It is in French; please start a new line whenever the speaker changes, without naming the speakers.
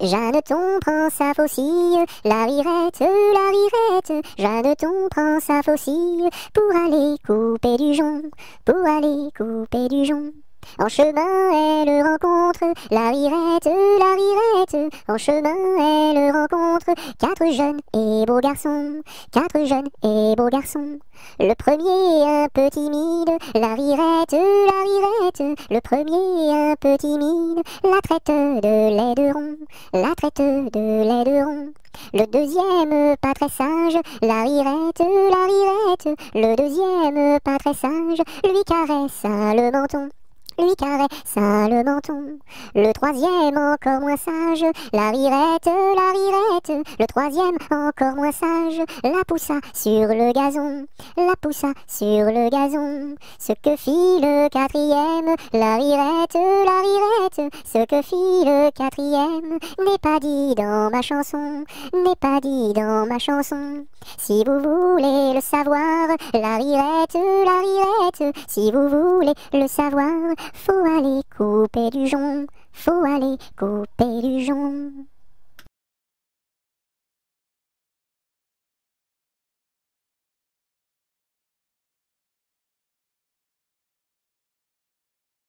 Jeanneton prend sa faucille, la rirette, la rirette. Jeanneton prend sa faucille pour aller couper du jonc, pour aller couper du jonc. En chemin, elle rencontre la rirette, la rirette. En chemin, elle rencontre quatre jeunes et beaux garçons, quatre jeunes et beaux garçons. Le premier un peu timide, la rirette, la rirette. Le premier un peu timide, la traite de l'aideron, la traite de l'aideron. Le deuxième pas très sage, la rirette, la rirette. Le deuxième pas très sage, lui caresse le menton lui caresse le menton. Le troisième encore moins sage, la rirette, la rirette. Le troisième encore moins sage, la poussa sur le gazon, la poussa sur le gazon. Ce que fit le quatrième, la rirette, la rirette. Ce que fit le quatrième n'est pas dit dans ma chanson, n'est pas dit dans ma chanson. Si vous voulez le savoir, la rirette, la rirette. Si vous voulez le savoir, faut aller couper du jonc, faut aller couper du jonc.